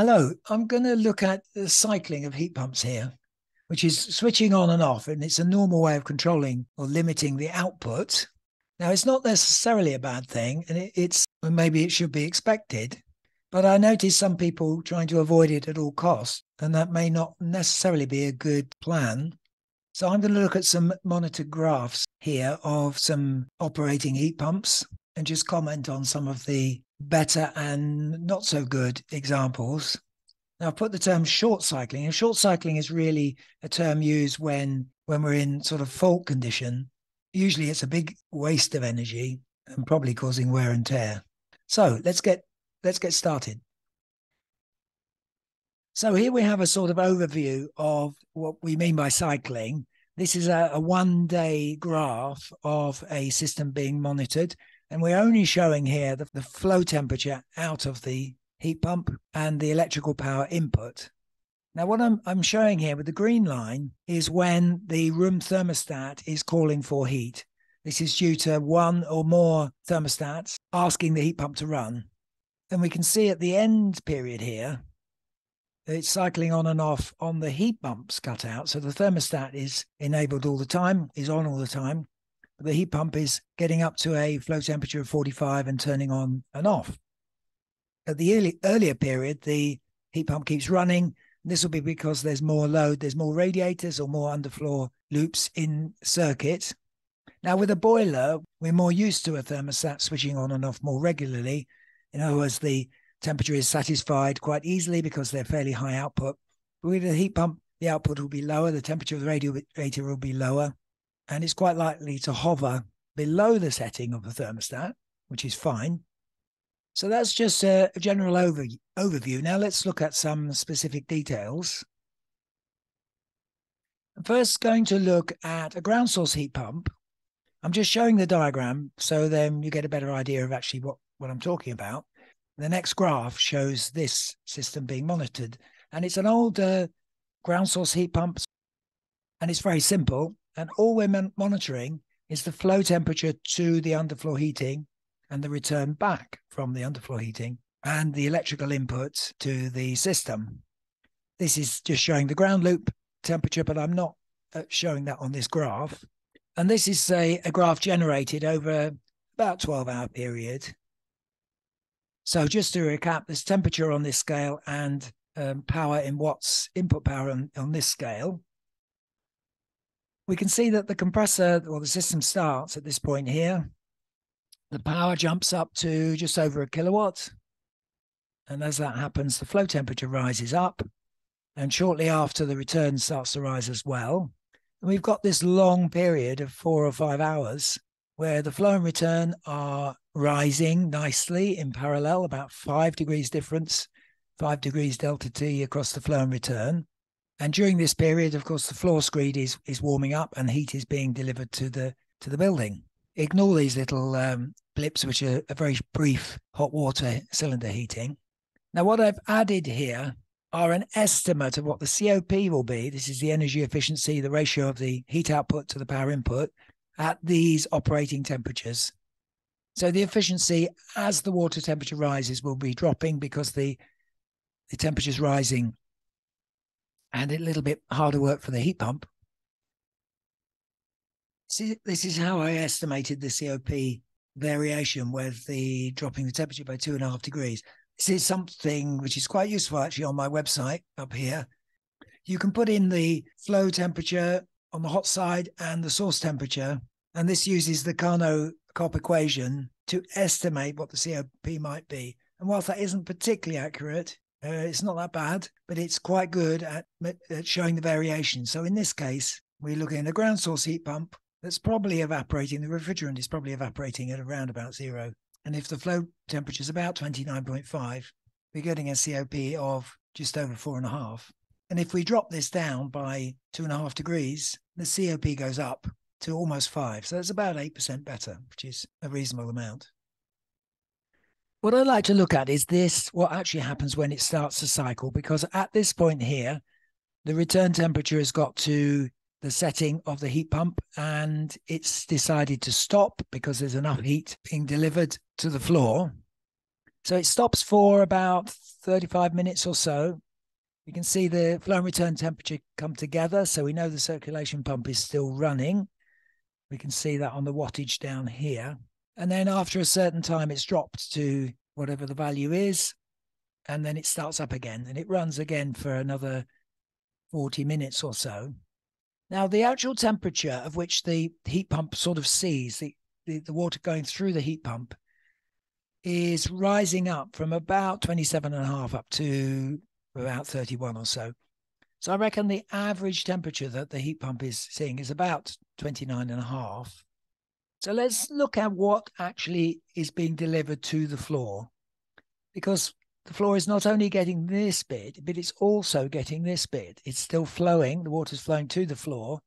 Hello, I'm going to look at the cycling of heat pumps here, which is switching on and off, and it's a normal way of controlling or limiting the output. Now, it's not necessarily a bad thing, and it, it's maybe it should be expected, but I notice some people trying to avoid it at all costs, and that may not necessarily be a good plan. So I'm going to look at some monitor graphs here of some operating heat pumps and just comment on some of the better and not so good examples. Now, I've put the term short cycling, and short cycling is really a term used when when we're in sort of fault condition. Usually, it's a big waste of energy and probably causing wear and tear. So let's get let's get started. So here we have a sort of overview of what we mean by cycling. This is a, a one day graph of a system being monitored and we're only showing here the, the flow temperature out of the heat pump and the electrical power input. Now, what I'm, I'm showing here with the green line is when the room thermostat is calling for heat. This is due to one or more thermostats asking the heat pump to run. And we can see at the end period here, it's cycling on and off on the heat pumps cut out. So the thermostat is enabled all the time, is on all the time the heat pump is getting up to a flow temperature of 45 and turning on and off. At the early, earlier period, the heat pump keeps running. This will be because there's more load, there's more radiators or more underfloor loops in circuit. Now, with a boiler, we're more used to a thermostat switching on and off more regularly. In other words, the temperature is satisfied quite easily because they're fairly high output. But with a heat pump, the output will be lower, the temperature of the radiator will be lower and it's quite likely to hover below the setting of the thermostat, which is fine. So that's just a, general over, overview. Now let's look at some specific details. I'm First, going to look at a ground source heat pump. I'm just showing the diagram so then you get a better idea of actually what, what I'm talking about. The next graph shows this system being monitored, and it's an older ground source heat pump, and it's very simple. And all we're monitoring is the flow temperature to the underfloor heating and the return back from the underfloor heating and the electrical input to the system. This is just showing the ground loop temperature, but I'm not uh, showing that on this graph. And this is a, a graph generated over about 12 hour period. So just to recap, there's temperature on this scale and um, power in watts, input power on, on this scale we can see that the compressor or the system starts at this point here. The power jumps up to just over a kilowatt. And as that happens, the flow temperature rises up. And shortly after, the return starts to rise as well. And we've got this long period of four or five hours where the flow and return are rising nicely in parallel, about five degrees difference, five degrees delta T across the flow and return. And during this period, of course, the floor screed is is warming up and heat is being delivered to the to the building. Ignore these little um, blips, which are a very brief hot water cylinder heating. Now, what I've added here are an estimate of what the COP will be. This is the energy efficiency, the ratio of the heat output to the power input at these operating temperatures. So the efficiency as the water temperature rises will be dropping because the the temperature is rising and a little bit harder work for the heat pump. See, this is how I estimated the COP variation with the dropping the temperature by two and a half degrees. This is something which is quite useful actually on my website up here. You can put in the flow temperature on the hot side and the source temperature, and this uses the Carnot COP equation to estimate what the COP might be. And whilst that isn't particularly accurate, uh, it's not that bad, but it's quite good at, at showing the variation. So in this case, we're looking at a ground source heat pump that's probably evaporating. The refrigerant is probably evaporating at around about zero. And if the flow temperature is about 29.5, we're getting a COP of just over four and a half. And if we drop this down by two and a half degrees, the COP goes up to almost five. So that's about 8% better, which is a reasonable amount. What I'd like to look at is this what actually happens when it starts to cycle, because at this point here, the return temperature has got to the setting of the heat pump and it's decided to stop because there's enough heat being delivered to the floor. So it stops for about 35 minutes or so. You can see the flow and return temperature come together. So we know the circulation pump is still running. We can see that on the wattage down here. And then after a certain time, it's dropped to whatever the value is. And then it starts up again and it runs again for another 40 minutes or so. Now, the actual temperature of which the heat pump sort of sees, the, the, the water going through the heat pump, is rising up from about 27 and a half up to about 31 or so. So I reckon the average temperature that the heat pump is seeing is about 29 and a half. So let's look at what actually is being delivered to the floor. Because the floor is not only getting this bit, but it's also getting this bit. It's still flowing, the water's flowing to the floor,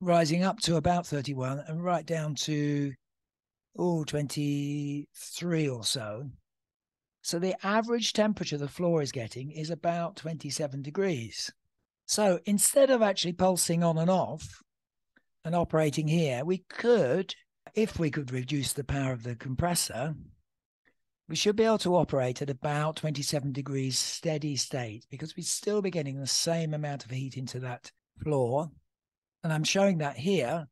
rising up to about 31 and right down to oh 23 or so. So the average temperature the floor is getting is about 27 degrees. So instead of actually pulsing on and off and operating here, we could, if we could reduce the power of the compressor, we should be able to operate at about 27 degrees steady state because we'd still be getting the same amount of heat into that floor. And I'm showing that here.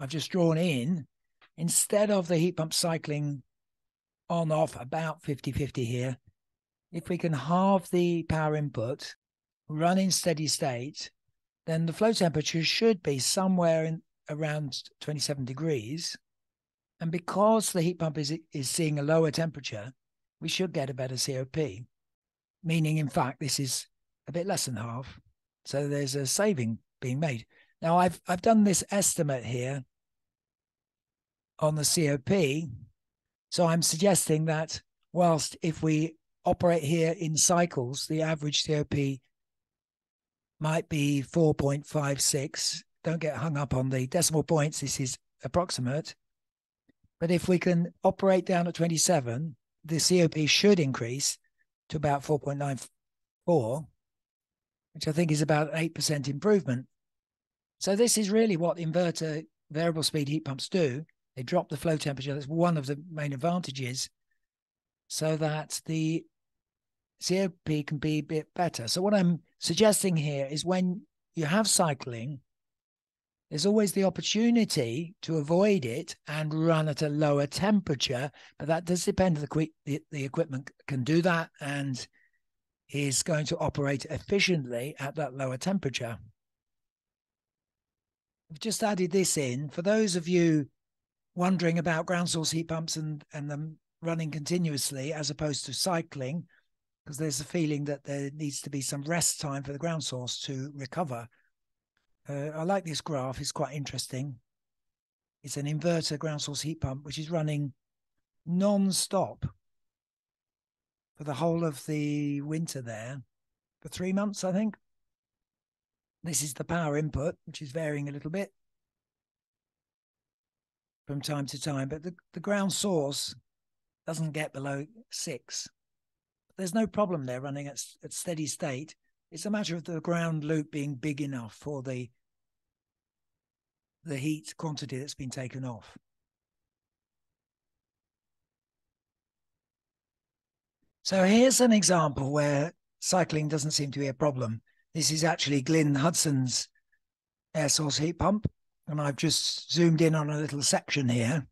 I've just drawn in, instead of the heat pump cycling on off about 50 50 here. If we can halve the power input, run in steady state, then the flow temperature should be somewhere in around 27 degrees. And because the heat pump is, is seeing a lower temperature, we should get a better COP, meaning, in fact, this is a bit less than half. So there's a saving being made. Now, I've, I've done this estimate here on the COP so I'm suggesting that whilst if we operate here in cycles, the average COP might be 4.56. Don't get hung up on the decimal points. This is approximate. But if we can operate down at 27, the COP should increase to about 4.94, which I think is about 8% improvement. So this is really what inverter variable speed heat pumps do. They drop the flow temperature. That's one of the main advantages, so that the COP can be a bit better. So what I'm suggesting here is when you have cycling, there's always the opportunity to avoid it and run at a lower temperature, but that does depend. The, the, the equipment can do that and is going to operate efficiently at that lower temperature. I've just added this in. For those of you wondering about ground source heat pumps and and them running continuously as opposed to cycling because there's a feeling that there needs to be some rest time for the ground source to recover. Uh, I like this graph; it's quite interesting. It's an inverter ground source heat pump which is running non-stop for the whole of the winter there for three months, I think. This is the power input, which is varying a little bit from time to time, but the, the ground source doesn't get below six. There's no problem there running at, at steady state. It's a matter of the ground loop being big enough for the the heat quantity that's been taken off. So here's an example where cycling doesn't seem to be a problem. This is actually Glyn Hudson's air source heat pump and I've just zoomed in on a little section here,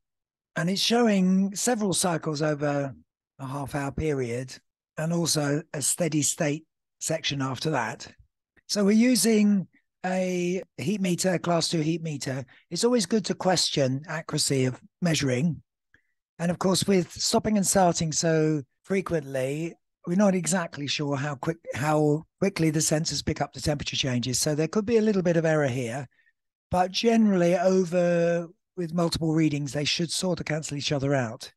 and it's showing several cycles over a half hour period and also a steady state section after that. So we're using a heat meter, class two heat meter. It's always good to question accuracy of measuring. And of course, with stopping and starting so frequently, we're not exactly sure how quick how quickly the sensors pick up the temperature changes. So there could be a little bit of error here but generally over with multiple readings, they should sort of cancel each other out.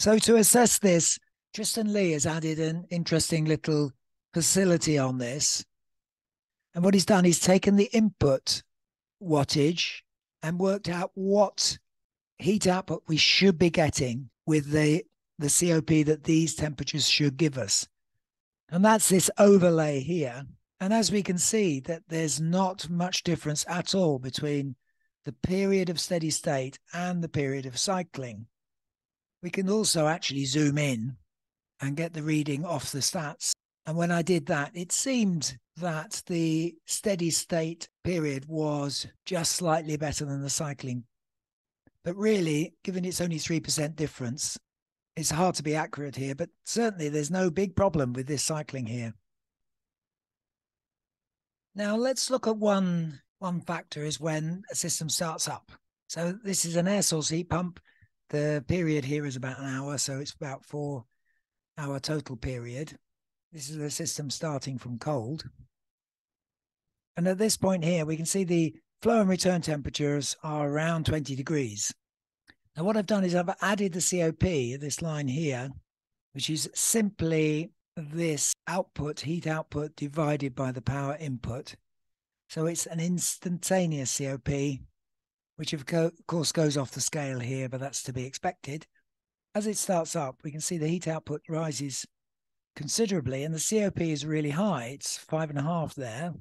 So to assess this, Trystan Lea has added an interesting little facility on this. And what he's done, he's taken the input wattage and worked out what heat output we should be getting with the, the COP that these temperatures should give us. And that's this overlay here. And as we can see, that there's not much difference at all between the period of steady state and the period of cycling. We can also actually zoom in and get the reading off the stats. And when I did that, it seemed that the steady state period was just slightly better than the cycling. But really, given it's only 3% difference, it's hard to be accurate here, but certainly there's no big problem with this cycling here. Now let's look at one one factor is when a system starts up. So this is an air source heat pump. The period here is about an hour, so it's about four hour total period. This is the system starting from cold. And at this point here, we can see the flow and return temperatures are around 20 degrees. Now, what I've done is I've added the COP, this line here, which is simply this output, heat output, divided by the power input. So it's an instantaneous COP, which of course goes off the scale here, but that's to be expected. As it starts up, we can see the heat output rises considerably, and the COP is really high. It's five and a half there.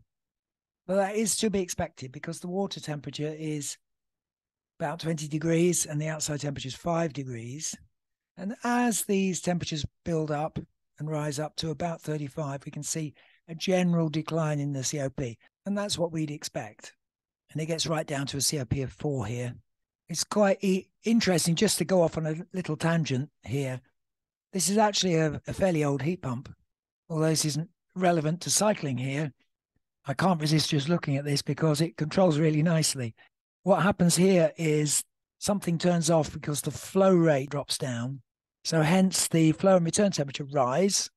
But that is to be expected because the water temperature is about 20 degrees and the outside temperature is five degrees. And as these temperatures build up and rise up to about 35, we can see a general decline in the COP. And that's what we'd expect. And it gets right down to a COP of four here. It's quite interesting just to go off on a little tangent here. This is actually a, a fairly old heat pump, although this isn't relevant to cycling here. I can't resist just looking at this because it controls really nicely. What happens here is something turns off because the flow rate drops down so hence the flow and return temperature rise.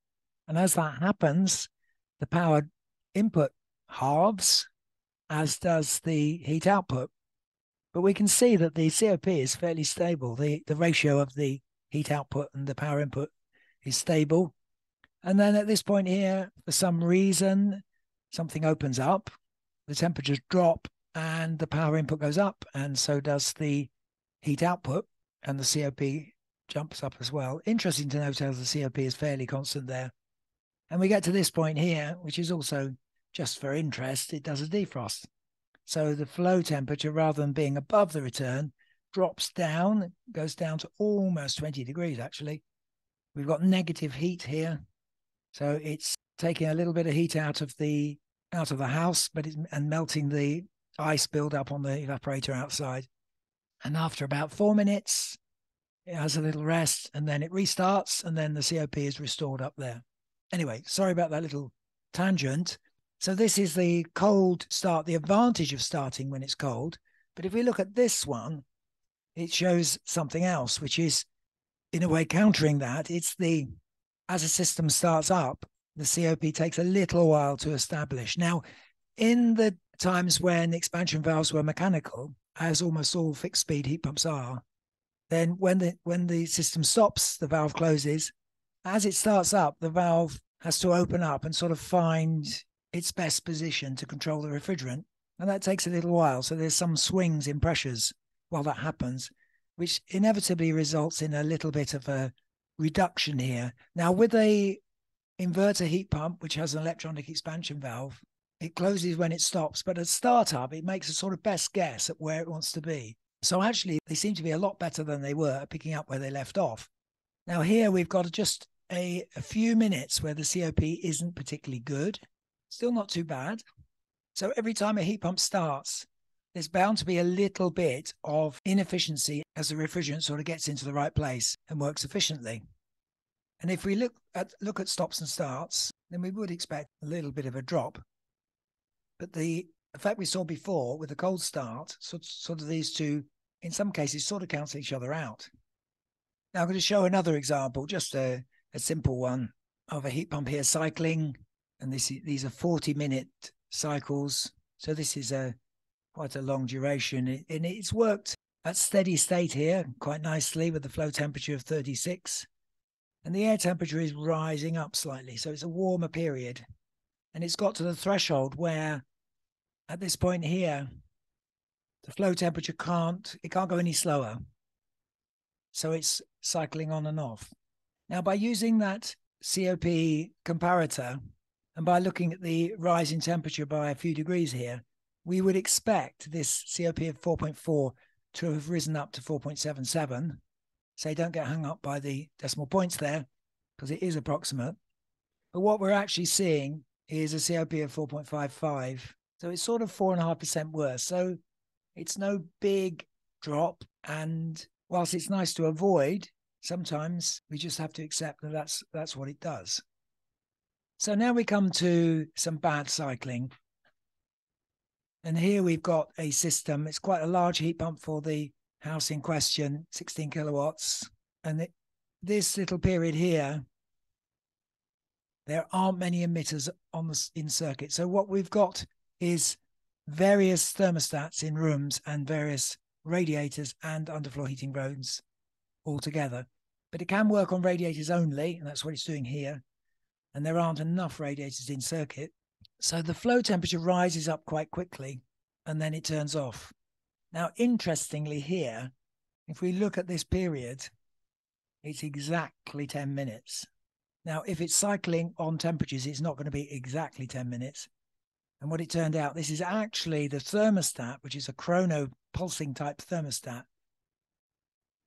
And as that happens, the power input halves, as does the heat output. But we can see that the COP is fairly stable. The, the ratio of the heat output and the power input is stable. And then at this point here, for some reason, something opens up, the temperatures drop, and the power input goes up, and so does the heat output, and the COP jumps up as well. Interesting to note how the COP is fairly constant there. And we get to this point here, which is also just for interest, it does a defrost. So the flow temperature, rather than being above the return, drops down, goes down to almost 20 degrees actually. We've got negative heat here. So it's taking a little bit of heat out of the out of the house, but it's and melting the ice build up on the evaporator outside. And after about four minutes, it has a little rest and then it restarts and then the COP is restored up there. Anyway, sorry about that little tangent. So this is the cold start, the advantage of starting when it's cold. But if we look at this one, it shows something else, which is in a way countering that. It's the as a system starts up, the COP takes a little while to establish. Now, in the times when expansion valves were mechanical, as almost all fixed speed heat pumps are, then when the when the system stops, the valve closes. As it starts up, the valve has to open up and sort of find its best position to control the refrigerant. And that takes a little while. So there's some swings in pressures while that happens, which inevitably results in a little bit of a reduction here. Now, with a inverter heat pump, which has an electronic expansion valve, it closes when it stops. But at startup, it makes a sort of best guess at where it wants to be. So actually, they seem to be a lot better than they were picking up where they left off. Now, here we've got just a, a few minutes where the COP isn't particularly good, still not too bad. So every time a heat pump starts, there's bound to be a little bit of inefficiency as the refrigerant sort of gets into the right place and works efficiently. And if we look at look at stops and starts, then we would expect a little bit of a drop. But the effect we saw before with the cold start, sort, sort of these two in some cases sort of cancel each other out. Now I'm going to show another example, just a, a simple one of a heat pump here cycling. And this these are 40 minute cycles. So this is a quite a long duration. and it's worked at steady state here quite nicely with the flow temperature of 36. And the air temperature is rising up slightly. So it's a warmer period. And it's got to the threshold where at this point here, the flow temperature can't it can't go any slower so it's cycling on and off now by using that cop comparator and by looking at the rise in temperature by a few degrees here we would expect this cop of 4.4 to have risen up to 4.77 Say, don't get hung up by the decimal points there because it is approximate. But what we're actually seeing is a COP of 4.55. So it's sort of four and a half percent worse. So it's no big drop. And whilst it's nice to avoid, sometimes we just have to accept that that's that's what it does. So now we come to some bad cycling. And here we've got a system. It's quite a large heat pump for the house in question, 16 kilowatts. And it, this little period here, there aren't many emitters on the in circuit. So what we've got is various thermostats in rooms and various radiators and underfloor heating rods all together. But it can work on radiators only, and that's what it's doing here. And there aren't enough radiators in circuit. So the flow temperature rises up quite quickly and then it turns off. Now, interestingly, here, if we look at this period, it's exactly 10 minutes. Now, if it's cycling on temperatures, it's not going to be exactly 10 minutes. And what it turned out, this is actually the thermostat, which is a chrono pulsing type thermostat,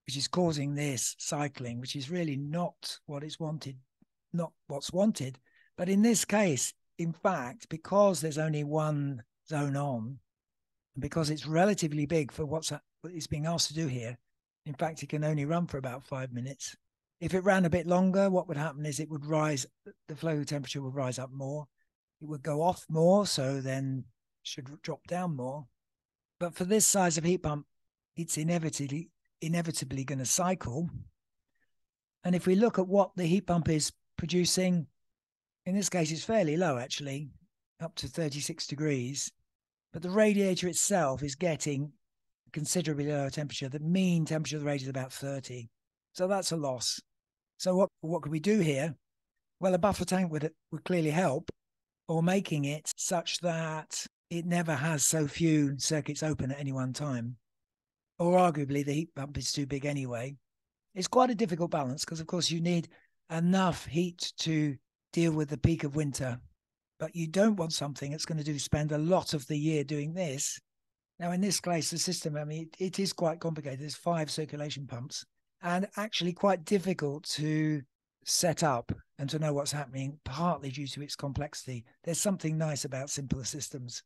which is causing this cycling, which is really not what is wanted, not what's wanted. But in this case, in fact, because there's only one zone on, and because it's relatively big for what's what it's being asked to do here, in fact, it can only run for about five minutes. If it ran a bit longer, what would happen is it would rise, the flow temperature would rise up more. It would go off more, so then should drop down more. But for this size of heat pump, it's inevitably inevitably going to cycle. And if we look at what the heat pump is producing, in this case, it's fairly low actually, up to 36 degrees. But the radiator itself is getting considerably lower temperature. The mean temperature of the radiator is about 30. So that's a loss. So what what could we do here? Well, a buffer tank would would clearly help, or making it such that it never has so few circuits open at any one time. Or arguably the heat pump is too big anyway. It's quite a difficult balance because of course you need enough heat to deal with the peak of winter. But you don't want something that's going to do spend a lot of the year doing this. Now, in this case, the system, I mean, it, it is quite complicated. There's five circulation pumps and actually quite difficult to set up and to know what's happening, partly due to its complexity. There's something nice about simpler systems.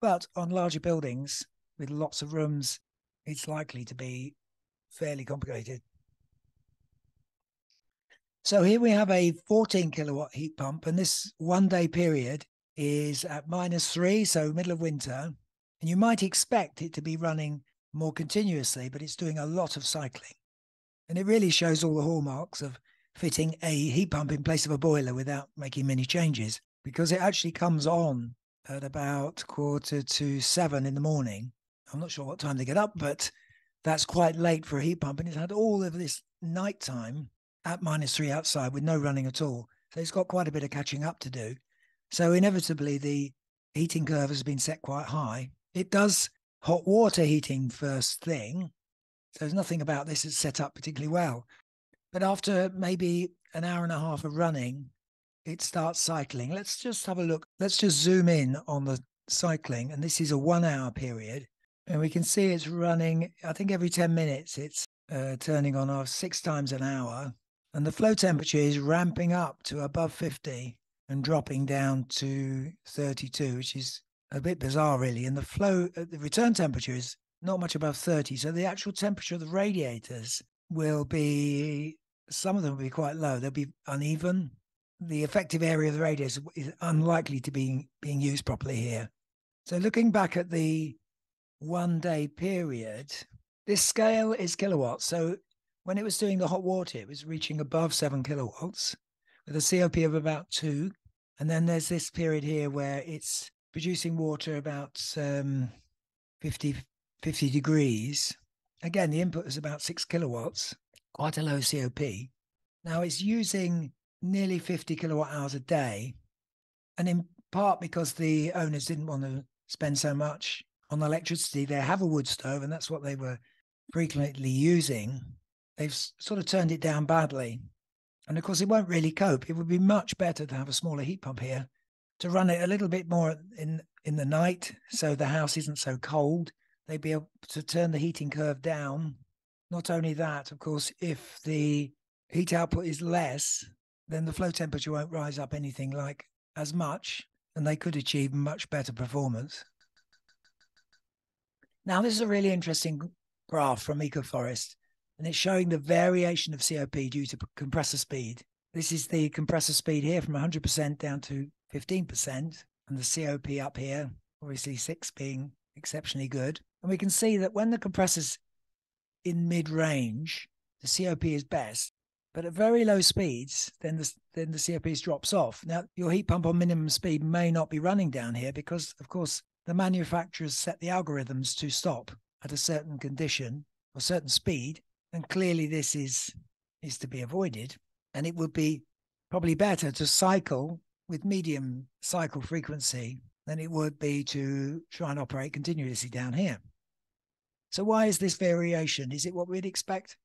But on larger buildings with lots of rooms, it's likely to be fairly complicated. So here we have a 14 kilowatt heat pump, and this one day period is at minus three, so middle of winter. And you might expect it to be running more continuously, but it's doing a lot of cycling. And it really shows all the hallmarks of fitting a heat pump in place of a boiler without making many changes because it actually comes on at about quarter to seven in the morning. I'm not sure what time they get up, but that's quite late for a heat pump. And it's had all of this nighttime at minus three outside with no running at all. So it's got quite a bit of catching up to do. So inevitably, the heating curve has been set quite high. It does hot water heating first thing. So there's nothing about this that's set up particularly well. But after maybe an hour and a half of running, it starts cycling. Let's just have a look. Let's just zoom in on the cycling. And this is a one hour period. And we can see it's running, I think every 10 minutes, it's uh, turning on off six times an hour and the flow temperature is ramping up to above 50 and dropping down to 32, which is a bit bizarre, really. And the flow, uh, the return temperature is not much above 30. So the actual temperature of the radiators will be, some of them will be quite low. They'll be uneven. The effective area of the radiator is unlikely to be being used properly here. So looking back at the one day period, this scale is kilowatts. So when it was doing the hot water, it was reaching above seven kilowatts with a COP of about two. And then there's this period here where it's producing water about um, 50, 50 degrees. Again, the input is about six kilowatts, quite a low COP. Now it's using nearly 50 kilowatt hours a day. And in part because the owners didn't want to spend so much on electricity, they have a wood stove, and that's what they were frequently using they've sort of turned it down badly. And of course, it won't really cope. It would be much better to have a smaller heat pump here to run it a little bit more in in the night, so the house isn't so cold. They'd be able to turn the heating curve down Not only that, of course, if the heat output is less, then the flow temperature won't rise up anything like as much, and they could achieve much better performance. Now, this is a really interesting graph from EcoForest, and it's showing the variation of COP due to compressor speed. This is the compressor speed here from 100% down to 15%, and the COP up here, obviously six being exceptionally good. And we can see that when the compressor's in mid range, the COP is best. But at very low speeds, then the, then the COPs drops off. Now, your heat pump on minimum speed may not be running down here because, of course, the manufacturers set the algorithms to stop at a certain condition or certain speed, and clearly this is is to be avoided. And it would be probably better to cycle with medium cycle frequency than it would be to try and operate continuously down here. So why is this variation? Is it what we'd expect?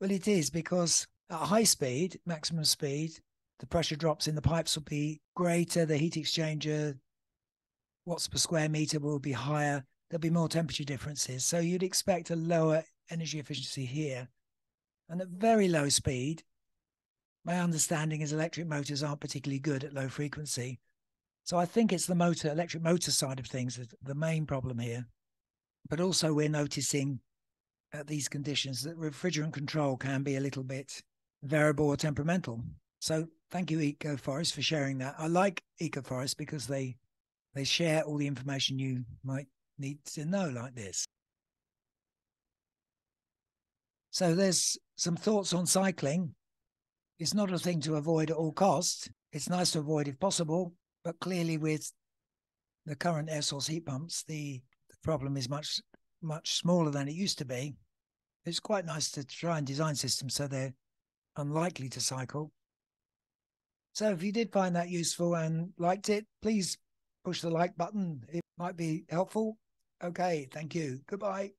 Well, it is because at high speed, maximum speed, the pressure drops in the pipes will be greater, the heat exchanger watts per square meter will be higher. There'll be more temperature differences. So you'd expect a lower energy efficiency here. And at very low speed, my understanding is electric motors aren't particularly good at low frequency. So I think it's the motor, electric motor side of things, that the main problem here. But also, we're noticing at these conditions that refrigerant control can be a little bit variable or temperamental. So thank you, EcoForest, for sharing that. I like EcoForest because they they share all the information you might need to know like this. So there's some thoughts on cycling. It's not a thing to avoid at all costs. It's nice to avoid if possible, but clearly with the current air source heat pumps, the, the problem is much much smaller than it used to be. It's quite nice to try and design systems so they're unlikely to cycle. So if you did find that useful and liked it, please push the like button. It might be helpful. Okay, thank you. Goodbye.